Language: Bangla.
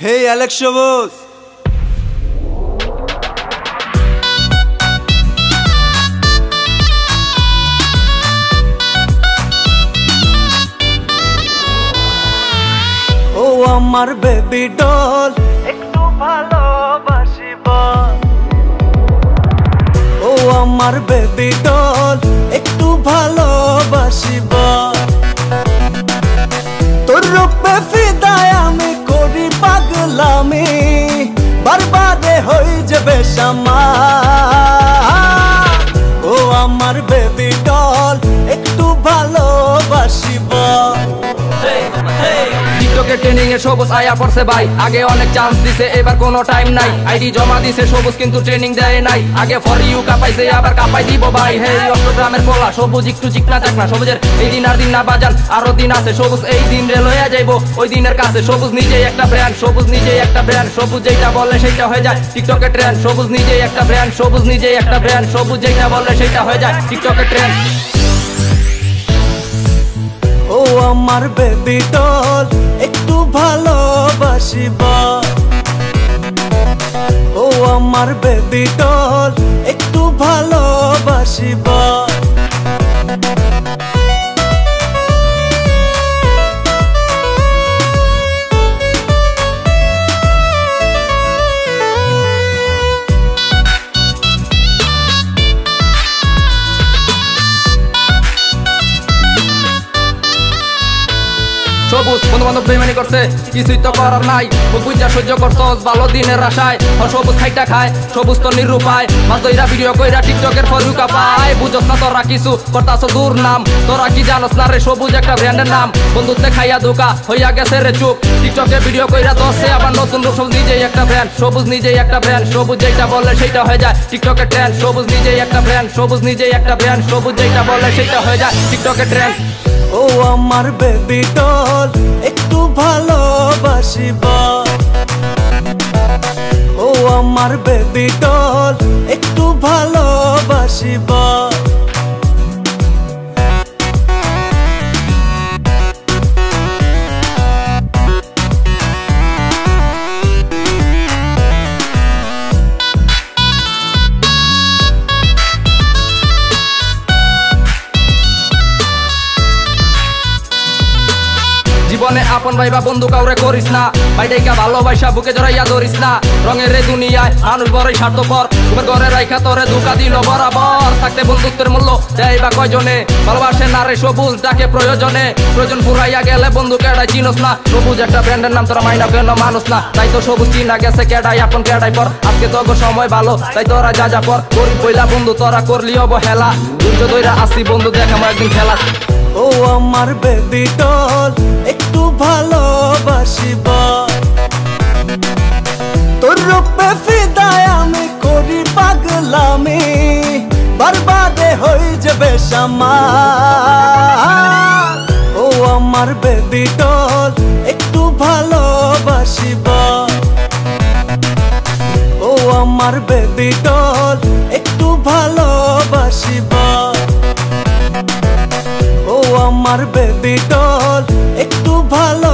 Hey Alex Chavos! ও আমার বেবি ডল একটু ভালোবাসি বল ও আমার বেবি ডল একটু ভালোবাসি বল তোর রূপে টিকটকে ট্রেনিং এ সবুজ আয়া পড়ছে ভাই। আগে অনেক চান্স দিছে, এবার কোনো টাইম নাই। আইডি জমা দিছে, সবুজ কিন্তু ট্রেনিং দেয় নাই। আগে ফর ইউ কাপাইছে, আবার কাপাই দিব ভাই। হে অষ্টগ্রামের পোলা, সবুজ একটু চিকনা চাকনা। সবুজের এই দিন আর দিন না বাজান, আরও দিন আছে। সবুজ এই দিন রে লইয়া যাইবো, ওই দিনের কাছে। সবুজ নিজেই একটা ব্র্যান্ড সবুজ নিজেই একটা ব্র্যান্ড সবুজ যেটা বলে সেটা হয়ে যায় টিকটকে ট্রেন্ড সবুজ নিজেই একটা ব্র্যান্ড সবুজ নিজেই একটা ব্র্যান্ড সবুজ যেটা বলে সেটা হয়ে যায় টিকটকে ট্রেন্ড আমার বেবি ডল একটু ভালোবাসিবা ও আমার বেবি ডল একটু ভালোবাসি সবুজ বন্ধু বান্ধব বেমানি করছে, কিছুই তো করার নাই। মুখ বুঝা সহ্য করছস ভালো দিনের আশায়। ও সবুজ খাইটা খায়, সবুজ তো নিরুপায়। মাতইরা ভিডিও কইরা টিকটকের ফরুকা পায়। বুঝস না তোরা কিছু, করতাছ দূর নাম। তোরা কি জানস না রে, সবুজ একটা ব্র্যান্ডের নাম। বন্ধুত্বে খাইয়া ধোকা, হইয়া গেছে রে চুপ। টিকটকে ভিডিও কইরা দশে আবার নতুন রূপ নিজেই একটা ব্র্যান্ড সবুজ নিজেই একটা ব্র্যান্ড সবুজ যেটা বলে সেটা হয়ে যায়। টিকটকের ট্রেন্ড সবুজ নিজেই একটা ব্র্যান্ড সবুজ নিজেই একটা ব্র্যান্ড সবুজ যেটা বলে সেটা হয়ে যায়। টিকটকের ট্রেন্ড ও আমার বেবি ডল একটু ভালোবাসি বল। ও আমার বেবি ডল একটু ভালোবাসি জীবনে আপন ভাই বা বন্ধু কাউরে করিস না। বাইটাইকা ভালোবাসা বুকে জড়াইয়া ধরিস না। রঙের রে দুনিয়ায় মানুষ বড়ই স্বার্থপর। তোমার ঘরে রাইখা তোরে ধোকা দিল বরাবর। থাকতে বন্ধুত্বের মূল্য দেয় বা কয়জনে? ভালোবাসে না রে সবুজ ডাকে প্রয়োজনে? প্রয়োজন ফুরাইয়া গেলে বন্ধু কেডাই চিনস না। সবুজ একটা ব্র্যান্ডের নাম, তোরা মাইনা কেন মানুষ না? তাই তো সবুজ চিনা গেছে কেডাই আপন কেডাই পর। আজকে তো সময় ভালো, তাই তোরা যা যা পর। গরিব পয়লা বন্ধু, তোরা করলি অবহেলা। দুর্য দইরা আসি বন্ধু দেখামো একদিন খেলা। ও আমার বেবি ডল একটু ভালোবাসি বল। তোর রূপে ফিদায় আমি করি পাগলামি, বারবারে হই যাবে সামা ও আমার বেবি ডল একটু ভালোবাসি বল। ও আমার বেবি ডল একটু ভালোবাসি বল। আমার বেবি ডল একটু ভালো